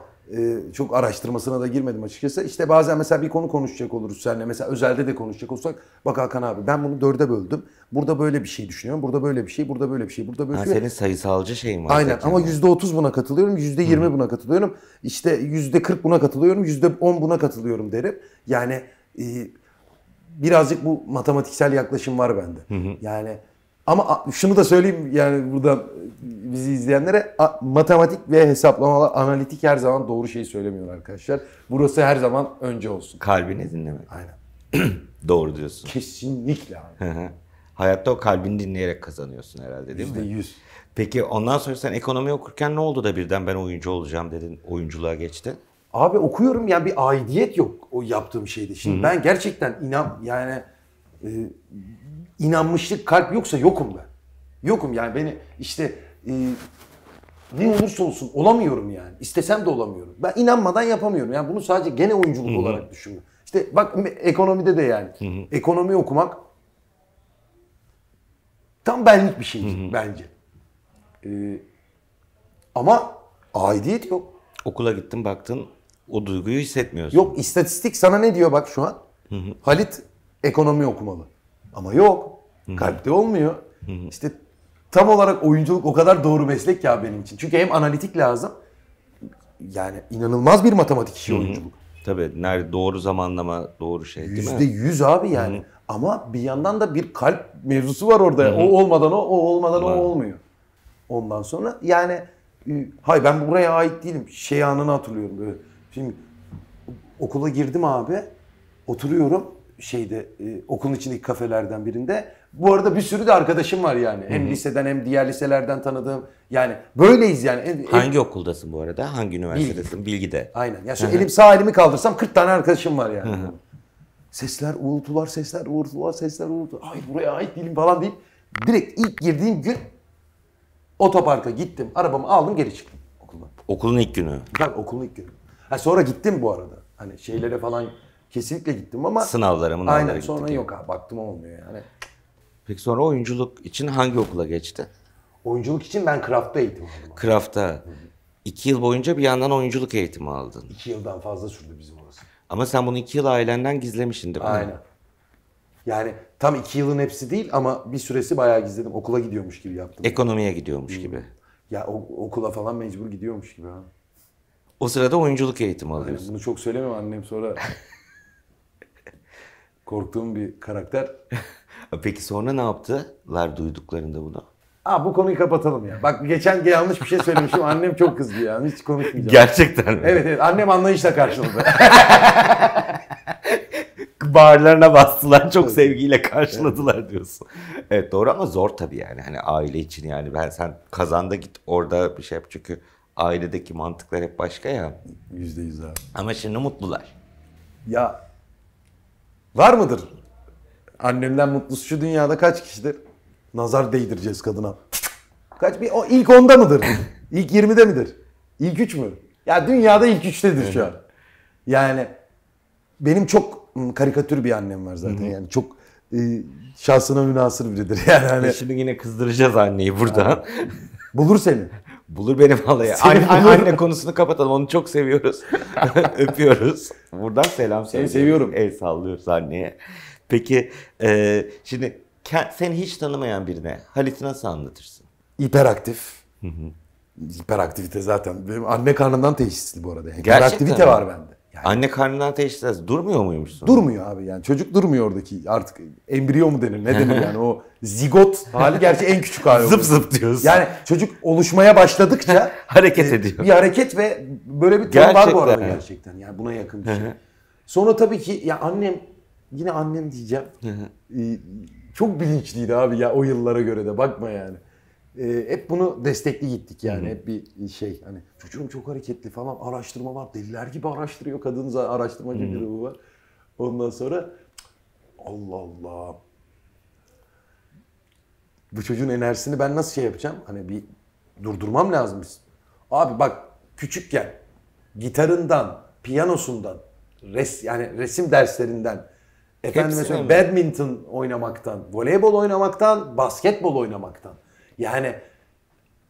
çok araştırmasına da girmedim açıkçası. İşte bazen mesela bir konu konuşacak oluruz seninle. Mesela özelde de konuşacak olsak bak Hakan abi ben bunu dörde böldüm. Burada böyle bir şey düşünüyorum. Burada böyle bir şey, burada böyle bir şey, burada böyle bir şey. senin sayısalcı şeyin var. Aynen ama yüzde otuz buna katılıyorum, yüzde yirmi buna katılıyorum. İşte yüzde kırk buna katılıyorum, yüzde on buna katılıyorum derim. Yani e, birazcık bu matematiksel yaklaşım var bende. Yani ama şunu da söyleyeyim yani buradan e, bizi izleyenlere matematik ve hesaplamalar, analitik her zaman doğru şeyi söylemiyor arkadaşlar. Burası her zaman önce olsun. Kalbini dinlemek. Aynen. Doğru diyorsun. Kesinlikle abi. Hayatta o kalbini dinleyerek kazanıyorsun herhalde değil Yüzde mi? yüz. Peki ondan sonra sen ekonomi okurken ne oldu da birden ben oyuncu olacağım dedin, oyunculuğa geçtin? Abi okuyorum yani bir aidiyet yok o yaptığım şeyde. Şimdi ben gerçekten inan yani e, inanmışlık kalp yoksa yokum ben. Yokum yani beni işte e, ne olursa olsun olamıyorum yani. İstesem de olamıyorum. Ben inanmadan yapamıyorum. Yani bunu sadece gene oyunculuk olarak düşünüyorum. İşte bak ekonomide de yani. Ekonomi okumak tam benlik bir şey bence. E, ama aidiyet yok. Okula gittin baktın o duyguyu hissetmiyorsun. Yok istatistik sana ne diyor bak şu an? Halit ekonomi okumalı. Ama yok. Kalpte olmuyor. İşte tam olarak oyunculuk o kadar doğru meslek ya benim için. Çünkü hem analitik lazım. Yani inanılmaz bir matematik işi oyunculuk. Tabii nerede doğru zamanlama, doğru şey değil Yüzde mi? yüz abi yani. Ama bir yandan da bir kalp mevzusu var orada. O olmadan o, o olmadan Var. o olmuyor. Ondan sonra yani e, hay ben buraya ait değilim. Şey anını hatırlıyorum böyle. Şimdi okula girdim abi. Oturuyorum şeyde e, okulun içindeki kafelerden birinde. Bu arada bir sürü de arkadaşım var yani. Hem liseden hem diğer liselerden tanıdığım. Yani böyleyiz yani. En- en- Hangi okuldasın bu arada? Hangi üniversitedesin? Bilgi'de. Aynen. Ya şu elim sağ elimi kaldırsam 40 tane arkadaşım var yani. Sesler, uğultular, sesler, uğultular, sesler, uğultular. Ay buraya ait değilim falan deyip direkt ilk girdiğim gün otoparka gittim. Arabamı aldım geri çıktım okuldan. Okulun ilk günü. Ben okulun ilk günü. Ha, sonra gittim bu arada. Hani şeylere falan kesinlikle gittim ama Sınavlara, mınavlara aynen sonra yani. yok abi baktım olmuyor yani. Peki sonra oyunculuk için hangi okula geçti? Oyunculuk için ben Craft'ta eğitim aldım. Craft'ta. iki yıl boyunca bir yandan oyunculuk eğitimi aldın. İki yıldan fazla sürdü bizim orası. Ama sen bunu iki yıl ailenden gizlemişsin değil mi? Aynen. Yani tam iki yılın hepsi değil ama bir süresi bayağı gizledim. Okula gidiyormuş gibi yaptım. Ekonomiye gidiyormuş gibi. Ya o- okula falan mecbur gidiyormuş gibi ha. O sırada oyunculuk eğitimi Yani alıyorsun. bunu çok söylemem annem sonra korktuğum bir karakter. Peki sonra ne yaptılar duyduklarında bunu? Aa bu konuyu kapatalım ya. Bak geçen yanlış bir şey söylemişim. Annem çok kızdı ya. Hiç konuşmayacağım. Gerçekten mi? Evet evet annem anlayışla karşıladı. Bağırlarına bastılar çok sevgiyle karşıladılar diyorsun. Evet doğru ama zor tabii yani hani aile için yani ben sen kazanda git orada bir şey yap çünkü ailedeki mantıklar hep başka ya. Yüzde yüz abi. Ama şimdi mutlular. Ya var mıdır? Annemden mutlusu şu dünyada kaç kişidir? Nazar değdireceğiz kadına. Kaç bir o ilk onda mıdır? İlk 20'de midir? İlk 3 mü? Ya dünyada ilk 3'tedir şu an. Yani benim çok mm, karikatür bir annem var zaten. Yani çok e, şahsına münasır biridir. Yani hani Şimdi yine kızdıracağız anneyi buradan. bulur seni. Bulur benim halayı. Seni Anne, bulur. anne konusunu kapatalım. Onu çok seviyoruz. Öpüyoruz. Buradan selam söylüyoruz. seviyorum. El sallıyoruz anneye. Peki e, şimdi seni hiç tanımayan birine Halit'i nasıl anlatırsın? Hiperaktif. Hiperaktivite zaten. Benim anne karnından teşhisli bu arada. Yani Hiperaktivite var bende. Yani Anne karnından teşhis durmuyor muymuşsun? durmuyor abi yani. Çocuk durmuyor oradaki artık embriyo mu denir ne denir yani o zigot hali gerçi en küçük hali. Zıp zıp diyorsun. Yani çocuk oluşmaya başladıkça Hareket e, ediyor. Bir hareket ve böyle bir tanım var bu arada Gerçekten. Yani buna yakın bir şey. Sonra tabii ki ya annem yine annem diyeceğim. E, çok bilinçliydi abi ya o yıllara göre de bakma yani. E, hep bunu destekli gittik yani. Hep bir şey hani çocuğum çok hareketli falan araştırma var. Deliler gibi araştırıyor. Kadın araştırmacı bir ruhu var. Ondan sonra Allah Allah. Bu çocuğun enerjisini ben nasıl şey yapacağım? Hani bir durdurmam lazım. Abi bak küçükken gitarından, piyanosundan, res, yani resim derslerinden, söyleyeyim, mi? badminton oynamaktan, voleybol oynamaktan, basketbol oynamaktan. Yani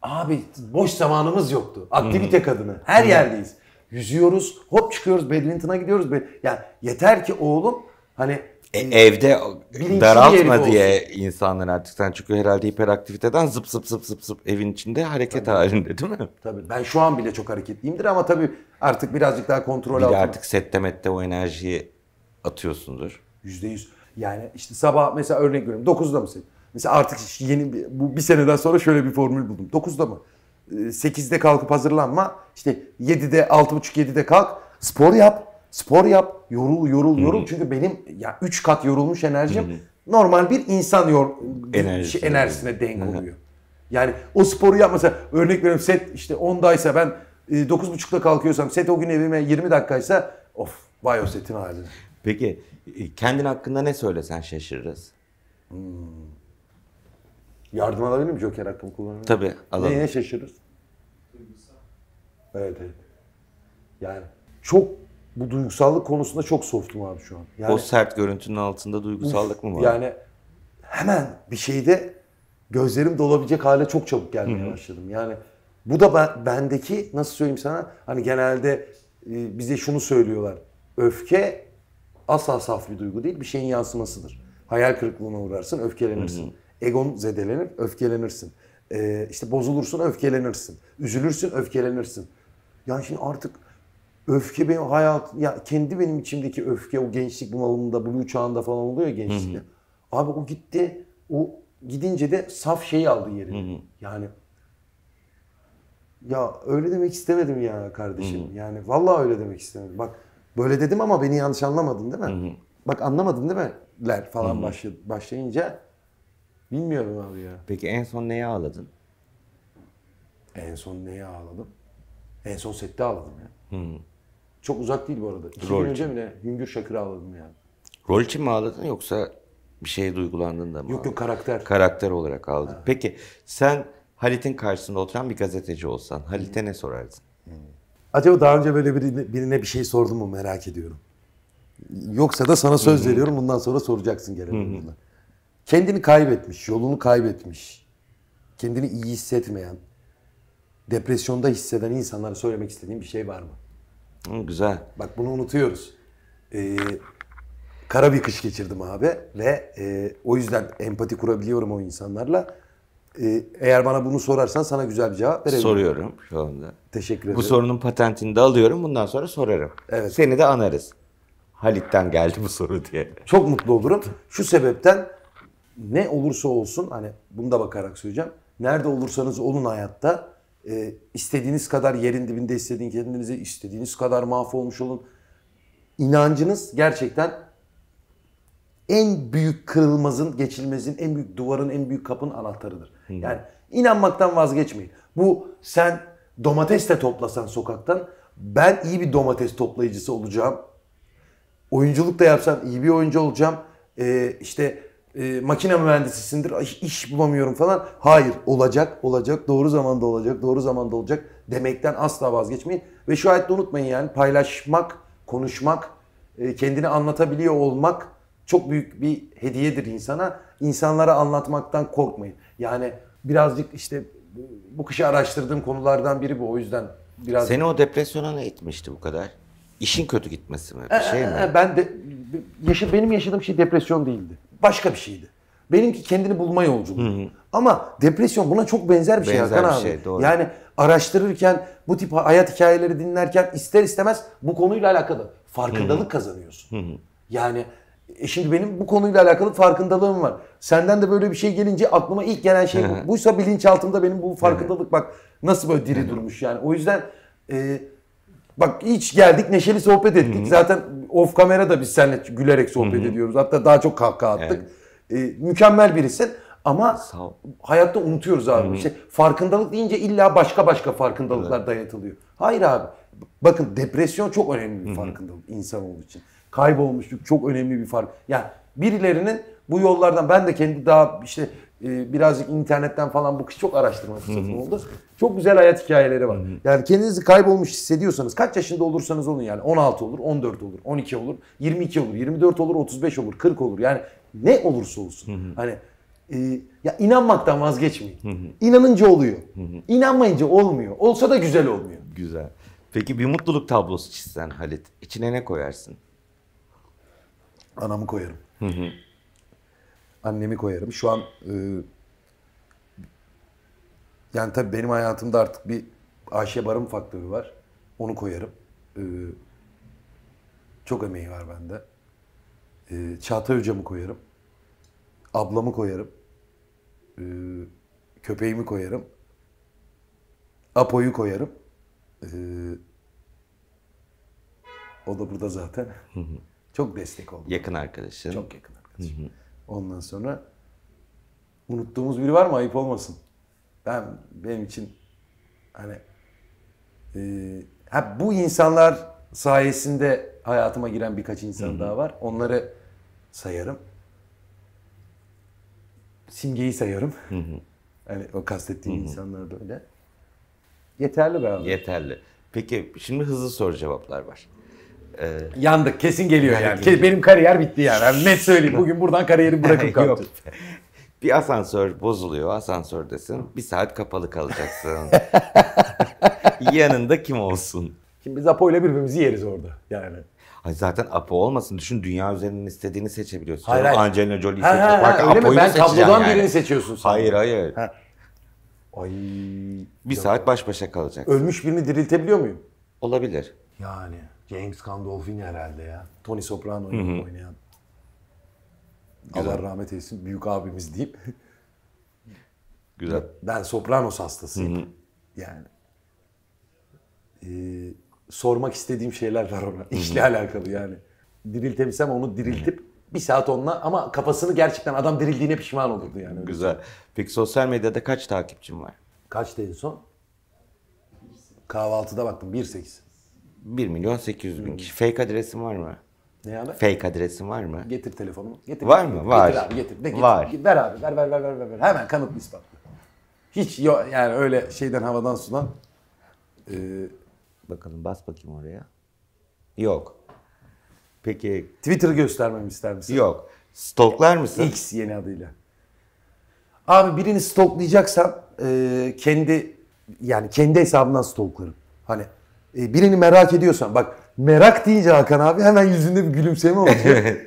abi boş zamanımız yoktu. Aktivite kadını. Her yerdeyiz. Yüzüyoruz, hop çıkıyoruz, badminton'a gidiyoruz. Yani yeter ki oğlum hani E, evde daraltma diye insanlar artık sen çünkü herhalde hiperaktiviteden zıp zıp zıp zıp zıp evin içinde hareket halinde değil mi? Tabii ben şu an bile çok hareketliyimdir ama tabii artık birazcık daha kontrol Bir de altında. artık sette mette o enerjiyi atıyorsundur. Yüzde yüz. Yani işte sabah mesela örnek veriyorum 9'da mısın? Mesela artık yeni bu bir seneden sonra şöyle bir formül buldum. 9'da mı? Ee, 8'de kalkıp hazırlanma. İşte 7'de 6.30-7'de kalk. Spor yap. Spor yap. Yorul yorul yorul. Çünkü benim ya 3 kat yorulmuş enerjim normal bir insan yor, Enerjisi. şey, enerjisine denk oluyor. Yani o sporu yap mesela örnek veriyorum set işte 10'daysa ben e, 9.30'da kalkıyorsam set o gün evime 20 dakikaysa of vay o setin haline. Peki e, kendin hakkında ne söylesen şaşırırız. Yardım alabilir miyim Joker hakkımı kullanırım? Tabii alalım. Neyine şaşırırız? Evet evet. Yani çok bu duygusallık konusunda çok softum abi şu an. Yani, O sert görüntünün altında duygusallık mı var? Yani hemen bir şeyde gözlerim dolabilecek hale çok çabuk gelmeye başladım. Yani bu da ben, bendeki nasıl söyleyeyim sana hani genelde e, bize şunu söylüyorlar. Öfke asla saf bir duygu değil bir şeyin yansımasıdır. Hayal kırıklığına uğrarsın öfkelenirsin. Egon zedelenir öfkelenirsin. E, işte bozulursun öfkelenirsin. Üzülürsün öfkelenirsin. Yani şimdi artık öfke benim hayat ya kendi benim içimdeki öfke o gençlik bunalımında blue çağında falan oluyor ya gençlikte. Abi o gitti. O gidince de saf şeyi aldı yerini. Yani ya öyle demek istemedim ya kardeşim. Yani vallahi öyle demek istemedim. Bak böyle dedim ama beni yanlış anlamadın değil mi? Bak anlamadın değil mi? ler falan başladı, başlayınca bilmiyorum abi ya. Peki en son neye ağladın? En son neye ağladım? En son sette ağladım ya. Çok uzak değil bu arada. İki Rol gün önce mi ne? Hüngür Şakır ağladım yani. Rol için mi ağladın yoksa bir şeye duygulandın da mı? Yok yok karakter. Karakter olarak ağladın. Peki sen Halit'in karşısında oturan bir gazeteci olsan Halit'e ne sorardın? Acaba daha önce böyle birine, birine bir şey sordum mu merak ediyorum. Yoksa da sana söz veriyorum bundan sonra soracaksın gene bunu. Kendini kaybetmiş, yolunu kaybetmiş, kendini iyi hissetmeyen, depresyonda hisseden insanlara söylemek istediğin bir şey var mı? Hı, güzel. Bak bunu unutuyoruz. Ee, kara bir kış geçirdim abi ve e, o yüzden empati kurabiliyorum o insanlarla. Ee, eğer bana bunu sorarsan sana güzel bir cevap verebilirim. Soruyorum şu anda. Teşekkür ederim. Bu sorunun patentini de alıyorum. Bundan sonra sorarım. Evet. Seni de anarız. Halit'ten geldi bu soru diye. Çok mutlu olurum. Şu sebepten ne olursa olsun hani bunu da bakarak söyleyeceğim. Nerede olursanız olun hayatta e, istediğiniz kadar yerin dibinde hissedin kendinizi, istediğiniz kadar mahvolmuş olun. İnancınız gerçekten en büyük kırılmazın, geçilmezin, en büyük duvarın, en büyük kapının anahtarıdır. Yani inanmaktan vazgeçmeyin. Bu sen domates de toplasan sokaktan ben iyi bir domates toplayıcısı olacağım. Oyunculuk da yapsan iyi bir oyuncu olacağım. Ee, işte e, makine mühendisisindir, "Ay, iş bulamıyorum falan. Hayır, olacak, olacak, doğru zamanda olacak, doğru zamanda olacak demekten asla vazgeçmeyin. Ve şu hayatta unutmayın yani paylaşmak, konuşmak, e, kendini anlatabiliyor olmak çok büyük bir hediyedir insana. İnsanlara anlatmaktan korkmayın. Yani birazcık işte bu kışı araştırdığım konulardan biri bu. O yüzden biraz Seni o depresyona ne itmişti bu kadar? İşin kötü gitmesi mi? Bir şey mi? Ee, Ben de yaşa, benim yaşadığım şey depresyon değildi. Başka bir şeydi. Benimki kendini bulma yolculuğu. Ama depresyon buna çok benzer bir şey Benzer Hakan bir abi. şey, doğru. Yani araştırırken bu tip hayat hikayeleri dinlerken ister istemez bu konuyla alakalı farkındalık kazanıyorsun. Yani e, şimdi benim bu konuyla alakalı farkındalığım var. Senden de böyle bir şey gelince aklıma ilk gelen şey bu. Buysa bilinçaltımda benim bu farkındalık bak nasıl böyle diri durmuş yani. O yüzden e, Bak hiç geldik neşeli sohbet ettik. Zaten off kamera da biz seninle gülerek sohbet ediyoruz. Hatta daha çok kahkaha attık. Ee, mükemmel birisin ama hayatta unutuyoruz abi. İşte farkındalık deyince illa başka başka farkındalıklar dayatılıyor. Hayır abi. Bakın depresyon çok önemli bir farkındalık insanoğlu için. Kaybolmuşluk çok önemli bir fark. Yani birilerinin bu yollardan ben de kendi daha işte e, birazcık internetten falan bu kış çok araştırma fırsatım oldu. Çok güzel hayat hikayeleri var. Yani kendinizi kaybolmuş hissediyorsanız kaç yaşında olursanız olun yani 16 olur, 14 olur, 12 olur, 22 olur, 24 olur, 35 olur, 40 olur. Yani ne olursa olsun. Hani e, ya inanmaktan vazgeçmeyin. İnanınca oluyor. İnanmayınca olmuyor. Olsa da güzel olmuyor. Güzel. Peki bir mutluluk tablosu çizsen Halit, içine ne koyarsın? Anamı koyarım. Annemi koyarım. Şu an e, yani tabii benim hayatımda artık bir Ayşe Barım faktörü var. Onu koyarım. E, çok emeği var bende. E, Çağatay hocamı koyarım. Ablamı koyarım. E, köpeğimi koyarım. Apo'yu koyarım. E, o da burada zaten. Çok destek oldu. Yakın arkadaşın. Çok yakın arkadaşım. Ondan sonra unuttuğumuz biri var mı? Ayıp olmasın. Ben benim için hani e, ha bu insanlar sayesinde hayatıma giren birkaç insan daha var. Onları sayarım. Simgeyi sayarım. Hani o kastettiğim insanlar da öyle. Yeterli be abi. Yeterli. Peki şimdi hızlı soru cevaplar var. Yandık. Kesin geliyor yani. geliyor. Benim kariyer bitti yani. Yani net söyleyeyim. Bugün buradan kariyeri bırakıp kalktım. Bir asansör bozuluyor, asansördesin. Bir saat kapalı kalacaksın. Yanında kim olsun? Şimdi biz Apo ile birbirimizi yeriz orada. Yani. Ay zaten Apo olmasın. Düşün dünya üzerinin istediğini seçebiliyorsun. Hayır, hayır. Angelina Jolie'yi ha, Bak? Apo'yu Ben tablodan yani? birini seçiyorsun sen. Hayır hayır. Ha. Ay. Bir saat baş başa kalacaksın. Ölmüş birini diriltebiliyor muyum? Olabilir. Yani James Gandolfini herhalde ya. Tony Soprano'yu oynayan. Allah rahmet eylesin. Büyük abimiz deyip. Güzel. Ben Sopranos hastasıyım. Yani. Ee, sormak istediğim şeyler var ona. İşle alakalı yani. Diriltebilsem onu diriltip bir saat onunla ama kafasını gerçekten adam dirildiğine pişman olurdu yani. Güzel. Peki sosyal medyada kaç takipçin var? Kaçtı en son? Kahvaltıda baktım 1.8. 1 milyon 800 bin kişi. Fake adresin var mı? Ne abi? Fake adresin var mı? Getir telefonumu. Getir. Var mı? getir. Var. Getir abi getir. De, getir. Var. Ver abi ver ver ver ver ver. ver. Hemen kanıtlı ispatlı. Hiç yo, yani öyle şeyden havadan sudan. Ee, Bakalım bas bakayım oraya. Yok. Peki Twitter'ı göstermemi ister misin? yok. Stalklar mısın? X yeni adıyla. Abi birini stalklayacaksam e, kendi yani kendi hesabından stalklarım. Hani e, birini merak ediyorsan bak merak deyince Hakan abi hemen yüzünde bir gülümseme oluyor.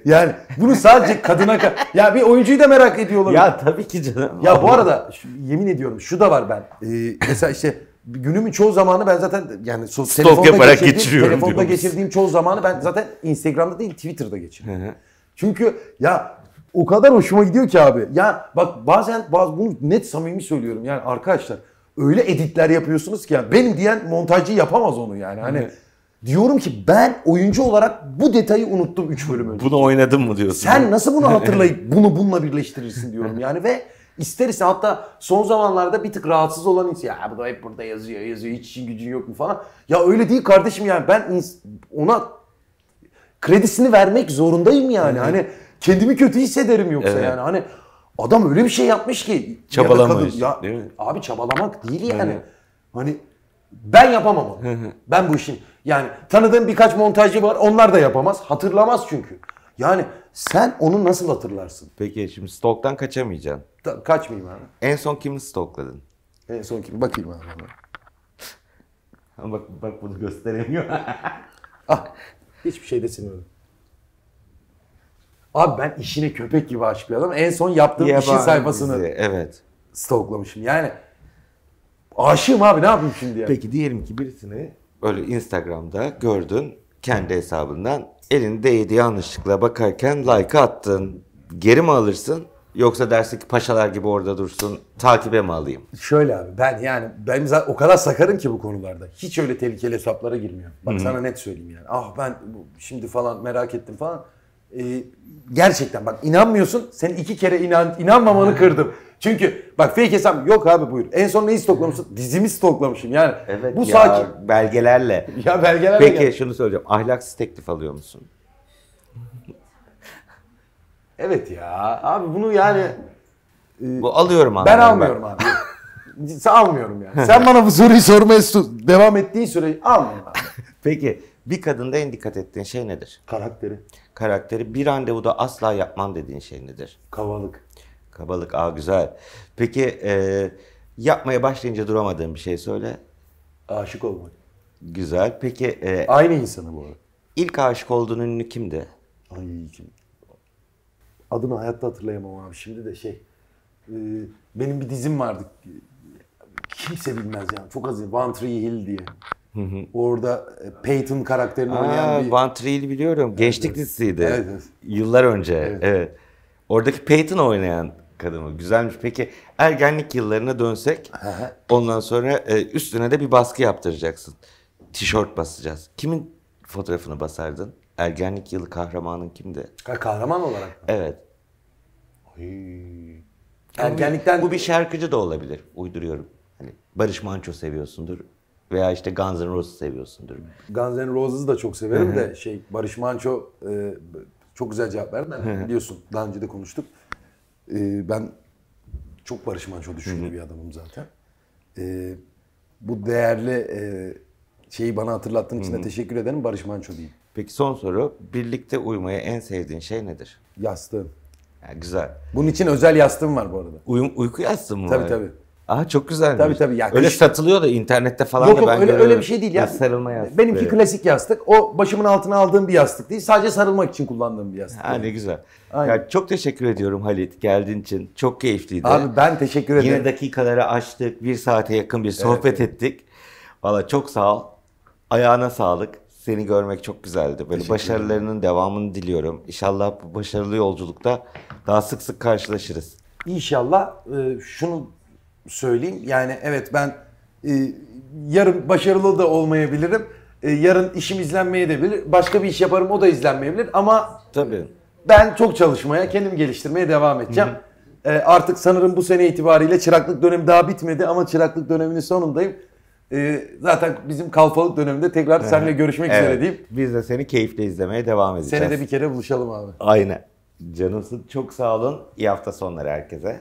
yani bunu sadece kadına ka- ya bir oyuncuyu da merak ediyor olabilir. Ya tabii ki canım. Ya bu arada şu- yemin ediyorum şu da var ben. Ee, mesela işte günümün çoğu zamanı ben zaten yani so- Stalk telefonda yaparak geçirdiğim- geçiriyorum Telefonda diyoruz. geçirdiğim çoğu zamanı ben zaten Instagram'da değil Twitter'da geçiriyorum. Çünkü ya o kadar hoşuma gidiyor ki abi. Ya bak bazen bazı bunu net samimi söylüyorum yani arkadaşlar öyle editler yapıyorsunuz ki yani benim diyen montajcı yapamaz onu yani. Hani diyorum ki ben oyuncu olarak bu detayı unuttum 3 bölüm önce. Bunu oynadın mı diyorsun? Sen nasıl bunu hatırlayıp bunu bununla birleştirirsin diyorum yani ve ister ise hatta son zamanlarda bir tık rahatsız olan insan ya bu da hep burada yazıyor yazıyor hiç işin gücün yok mu falan. Ya öyle değil kardeşim yani ben ona kredisini vermek zorundayım yani. Hani kendimi kötü hissederim yoksa Evet. yani. Hani adam öyle bir şey yapmış ki. ya kadın- Ya, değil mi? Abi çabalamak değil yani. Hani ben yapamam onu. ben bu işin yani tanıdığım birkaç montajcı var onlar da yapamaz. Hatırlamaz çünkü. Yani sen onu nasıl hatırlarsın? Peki şimdi stalk'tan kaçamayacaksın. Ta- kaçmayayım abi. En son kimi stalkladın? En son kim? Bakayım abi. bak, bak bunu gösteremiyor. Ah, hiçbir şey desin Abi ben işine köpek gibi aşık bir adamım. En son yaptığım işin Yabancı sayfasını dizi, Evet. stalklamışım. Yani aşığım abi ne yapayım şimdi yani? Peki diyelim ki birisini böyle Instagram'da gördün kendi hesabından elin değdi yanlışlıkla bakarken like attın. Geri mi alırsın? Yoksa dersin ki paşalar gibi orada dursun takibe mi alayım? Şöyle abi ben yani ben zaten o kadar sakarım ki bu konularda. Hiç öyle tehlikeli hesaplara girmiyorum. Bak sana net söyleyeyim yani. Ah ben şimdi falan merak ettim falan. Ee, gerçekten bak inanmıyorsun. Senin iki kere inan, inanmamanı kırdım. Çünkü bak fake hesap yok abi buyur. En son neyi stoklamışsın? Dizimi stoklamışım yani. bu ya, sakin. belgelerle. Ya belgeler Peki şunu söyleyeceğim. Ahlaksız teklif alıyor musun? Evet ya. Abi bunu yani Bu alıyorum abi. ben almıyorum abi. Sen almıyorum yani. Sen bana bu soruyu sormaya devam ettiğin süreyi almıyorum abi. Peki bir kadında en dikkat ettiğin şey nedir? Karakteri. Karakteri bir randevuda asla yapmam dediğin şey nedir? Kavalık. Kabalık, aa güzel. Peki e, yapmaya başlayınca duramadığın bir şey söyle. Aşık olmak. Güzel. Peki e, Aynı insanı bu arada. ilk aşık olduğun ünlü kimdi? Ay kim? Adını hayatta hatırlayamam abi. Şimdi de şey. e, benim bir dizim vardı. Kimse bilmez yani. Çok az. One Tree Hill diye. Orada e, Peyton karakterini oynayan Aa, bir... One Tree biliyorum. Gençlik dizisiydi. Evet, evet. Yıllar önce. Evet. Oradaki Peyton oynayan kadın mı? Güzelmiş. Peki ergenlik yıllarına dönsek ondan sonra e, üstüne de bir baskı yaptıracaksın. Tişört basacağız. Kimin fotoğrafını basardın? Ergenlik yılı kahramanın kimdi? Ha, kahraman olarak. mı? Evet. Ay. Ergenlikten... Bu bir şarkıcı da olabilir. Uyduruyorum. Hani Barış Manço seviyorsundur. Veya işte Guns N' Roses seviyorsundur. Guns N' Roses'ı da çok severim de şey Barış Manço e, çok güzel cevap verdi. Ben biliyorsun daha önce de konuştuk. E, ben çok Barış Manço düşündüğü bir adamım zaten. E, bu değerli e, şeyi bana hatırlattığın için de teşekkür ederim. Barış Manço diyeyim. Peki son soru. Birlikte uyumaya en sevdiğin şey nedir? Yastığım. Ya güzel. Bunun için özel yastığım var bu arada. Uyum, uyku yastığı mı Tabii, var? tabii. Aa çok güzelmiş. Tabii, tabii. Ya öyle kış- satılıyor da internette falan Yok da yok ben öyle, öyle bir şey değil ya. Sarılma yastığı. Benimki klasik yastık. O başımın altına aldığım bir yastık değil. Sadece sarılmak için kullandığım bir yastık. Ha ne güzel. Aynen. Ya çok teşekkür ediyorum Halit geldiğin için. Çok keyifliydi. Abi ben teşekkür ederim. Yine dakikaları açtık. Bir saate yakın bir sohbet ettik. Valla çok sağ ol. Ayağına sağlık. Seni görmek çok güzeldi. Böyle başarılarının devamını diliyorum. İnşallah bu başarılı yolculukta daha sık sık karşılaşırız. İnşallah e, şunu söyleyeyim. Yani evet ben e, yarın başarılı da olmayabilirim. E, yarın işim izlenmeye de bilir. Başka bir iş yaparım o da izlenmeyebilir. Ama Tabii. ben çok çalışmaya, kendimi geliştirmeye devam edeceğim. E, artık sanırım bu sene itibariyle çıraklık dönemi daha bitmedi ama çıraklık döneminin sonundayım. E, zaten bizim kalfalık döneminde tekrar seninle görüşmek üzere Evet. diyeyim. Biz de seni keyifle izlemeye devam edeceğiz. Senede bir kere buluşalım abi. Aynen. Canımsın. Çok sağ olun. İyi hafta sonları herkese.